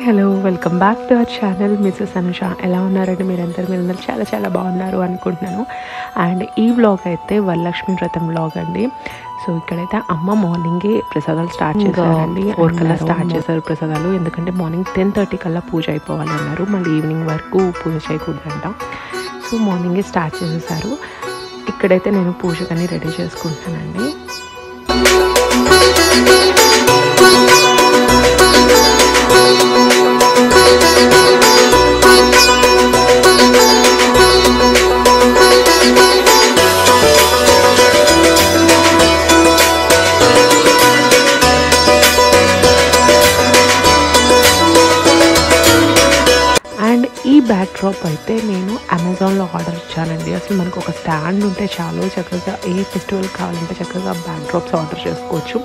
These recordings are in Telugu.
Hi hello welcome back to our channel. Mrs Anusha ఎలా ఉన్నారండి మీరందరూ? మీరందరూ చాలా చాలా బాగున్నారు అనుకుంటున్నాను. అండ్ ఈ వ్లాగ్ అయితే వరలక్ష్మి వ్రతం వ్లాగ్ అండి. సో ఇక్కడైతే అమ్మ మార్నింగే ప్రసాదాలు స్టార్ట్ చేశారండి. ఫోర్ కల్లా స్టార్ట్ చేశారు ప్రసాదాలు. ఎందుకంటే మార్నింగ్ టెన్ థర్టీ కల్లా పూజ అయిపోవాలి అన్నారు మళ్ళీ ఈవినింగ్ వరకు పూజ చేయకూడదంట. సో మార్నింగే స్టార్ట్ చేసేసారు. ఇక్కడైతే నేను పూజకని రెడీ చేసుకుంటానండి ఈ డ్రాప్ అయితే నేను అమెజాన్లో ఆర్డర్ ఇచ్చానండి. అసలు మనకు ఒక స్టాండ్ ఉంటే చాలు చక్కగా ఏ ఫెస్టివల్ కావాలంటే చక్కగా బ్యాక్ డ్రాప్స్ ఆర్డర్ చేసుకోవచ్చు.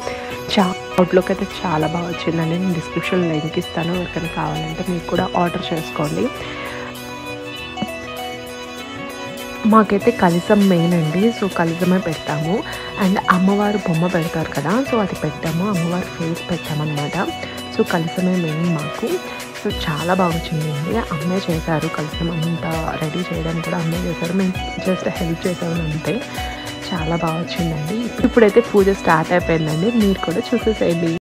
చా అవుట్లోకి అయితే చాలా బాగా వచ్చిందండి. నేను డిస్క్రిప్షన్ లింక్ ఇస్తాను. ఎవరికైనా కావాలంటే మీకు కూడా ఆర్డర్ చేసుకోండి. మాకైతే కలిసం మెయిన్ అండి. సో కలిసమే పెడతాము. అండ్ అమ్మవారు బొమ్మ పెడతారు కదా సో అది పెట్టాము. అమ్మవారి ఫేస్ పెట్టామన్నమాట. సో కలిసమే మెయిన్ మాకు. సో చాలా బాగా వచ్చిందండి అమ్మే చేశారు కలిసి అంతా రెడీ చేయడానికి కూడా అమ్మే చేశారు. మేము జస్ట్ హెల్ప్ చేసాము అంతే. చాలా బాగా వచ్చిందండి. ఇప్పుడైతే పూజ స్టార్ట్ అయిపోయిందండి. మీరు కూడా చూసేసేయండి.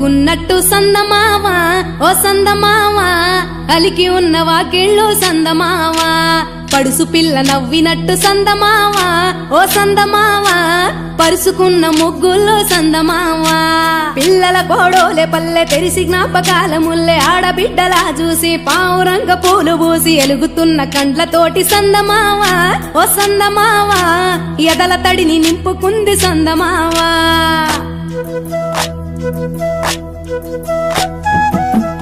ఉన్నట్టు సందమావా ఓ సందమావా అలికి ఉన్న వాకిళ్ళు సందమావా పడుసు పిల్ల నవ్వినట్టు సందమావా ఓ సందమావా పరుసుకున్న ముగ్గుల్లో సందమావా. పిల్లల కోడోలే పల్లె తెరిసి జ్ఞాపకాల ముల్లె ఆడబిడ్డలా చూసి పావురంగ పూలు పూసి ఎలుగుతున్న కండ్లతోటి సందమావా ఓ సందమావా ఎదల తడిని నింపుకుంది సందమావా.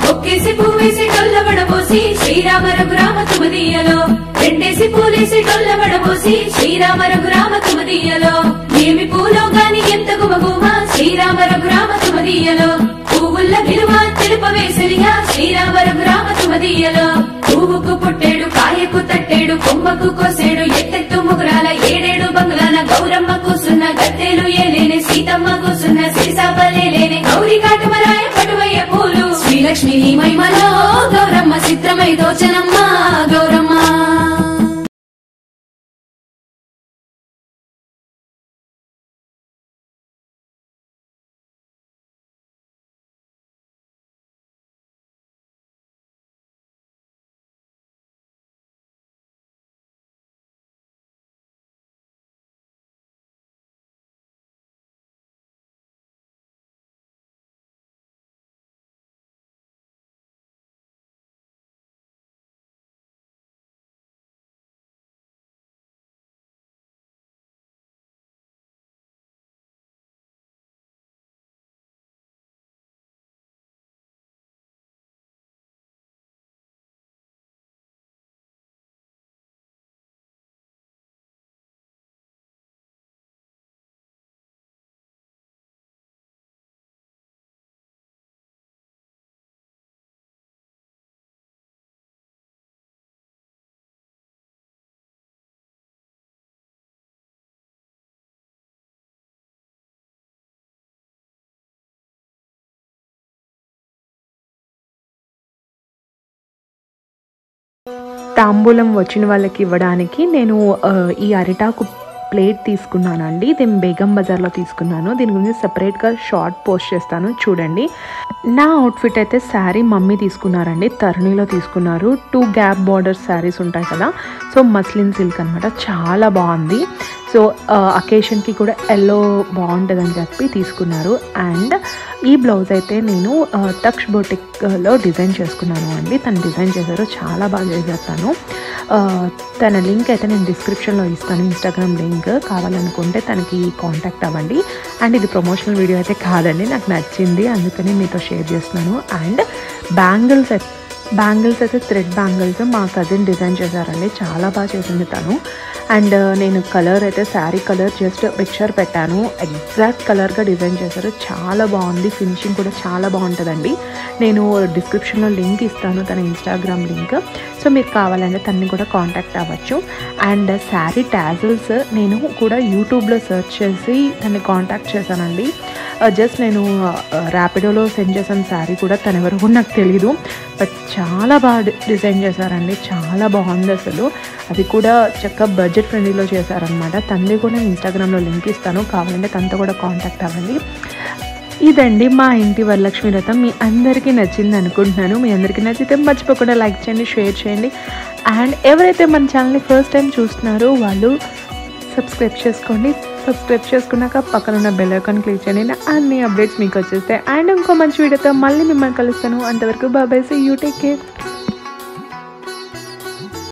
ఒక్కేసి పువ్వేసి డొల్లబడబోసి శ్రీరామ రఘురామ తుమదీయలో రెండేసి పూలేసి డొల్లబడబోసి శ్రీరామ రఘురామ తుమదీయలో ఏమి పూలో గాని ఎంత గుమగుమ శ్రీరామ రఘురామ తుమదీయలో పువ్వుల విలువ తెలుపవేసలిగా శ్రీరామ రఘురామ తుమదీయలో పువ్వుకు పుట్టేడు కాయకు తట్టేడు కొమ్మకు కోసేడు ఎత్తెత్తు ముగురాల ఏడేడు బంగ్లాల గౌరమ్మ కూసున్న గద్దెలు ఏలేని సీతమ్మ కూసు లక్ష్మి మహిమలో గౌరమ్మ చిత్రమై దోచనమ్మా. తాంబూలం వచ్చిన వాళ్ళకి ఇవ్వడానికి నేను ఈ అరిటాకు ప్లేట్ తీసుకున్నానండి. ఇది బేగం బజార్లో తీసుకున్నాను. దీని గురించి సపరేట్గా షార్ట్ పోస్ట్ చేస్తాను. చూడండి. నా అవుట్ఫిట్ అయితే శారీ మమ్మీ తీసుకున్నారండి. తరుణిలో తీసుకున్నారు. టూ గ్యాప్ బార్డర్ శారీస్ ఉంటాయి కదా. సో మస్లిన్ సిల్క్ అనమాట చాలా బాగుంది. సో అకేషన్కి కూడా ఎల్లో బాగుంటుందని చెప్పి తీసుకున్నారు. అండ్ ఈ బ్లౌజ్ అయితే నేను తక్ష్ బొటిక్లో డిజైన్ చేసుకున్నాను అండి. తను డిజైన్ చేశారు చాలా బాగా చేశారు తను. తన లింక్ అయితే నేను డిస్క్రిప్షన్లో ఇస్తాను ఇన్స్టాగ్రామ్ లింక్ కావాలనుకుంటే తనకి కాంటాక్ట్ అవ్వండి. అండ్ ఇది ప్రమోషనల్ వీడియో అయితే కాదండి నాకు నచ్చింది. అందుకని మీతో షేర్ చేస్తున్నాను. అండ్ బ్యాంగిల్స్ బ్యాంగిల్స్ అయితే థ్రెడ్ బ్యాంగిల్స్ మా కజిన్ డిజైన్ చేశారండి. చాలా బాగా చేసింది తను. అండ్ uh, నేను కలర్ అయితే శారీ కలర్ జస్ట్ పిక్చర్ పెట్టాను. ఎగ్జాక్ట్ కలర్గా డిజైన్ చేశారు. చాలా బాగుంది. ఫినిషింగ్ కూడా చాలా బాగుంటుందండి. నేను డిస్క్రిప్షన్లో లింక్ ఇస్తాను తన ఇన్స్టాగ్రామ్ లింక్. సో మీరు కావాలంటే తనని కూడా కాంటాక్ట్ అవ్వచ్చు. అండ్ శారీ ట్యాజల్స్ నేను కూడా యూట్యూబ్లో సెర్చ్ చేసి తనని కాంటాక్ట్ చేశానండి. Uh, జస్ట్ నేను ర్యాపిడోలో సెండ్ చేసిన శారీ కూడా. తను ఎవరు కూడా నాకు తెలీదు. బట్ చాలా బాగా డిజైన్ చేశారండి. చాలా బాగుంది అసలు. అది కూడా చక్క బడ్జెట్ బడ్జెట్ ఫ్రెండ్లీలో చేశారనమాట తనది కూడా నేను ఇన్స్టాగ్రామ్లో లింక్ ఇస్తాను. కావాలంటే తనతో కూడా కాంటాక్ట్ అవ్వండి. ఇదండి మా ఇంటి వరలక్ష్మి వ్రతం. మీ అందరికీ నచ్చింది అనుకుంటున్నాను. మీ అందరికీ నచ్చితే మర్చిపోకుండా లైక్ చేయండి షేర్ చేయండి. అండ్ ఎవరైతే మన ఛానల్ని ఫస్ట్ టైం చూస్తున్నారో వాళ్ళు సబ్స్క్రైబ్ చేసుకోండి. సబ్స్క్రైబ్ చేసుకున్నాక పక్కన ఉన్న బెల్ ఐకాన్ క్లిక్ చేయండి. అన్ని అప్డేట్స్ మీకు వచ్చేస్తాయి. అండ్ ఇంకో మంచి వీడియోతో మళ్ళీ మిమ్మల్ని కలుస్తాను. అంతవరకు బాబాయ్ సీ యూ టేక్ కేర్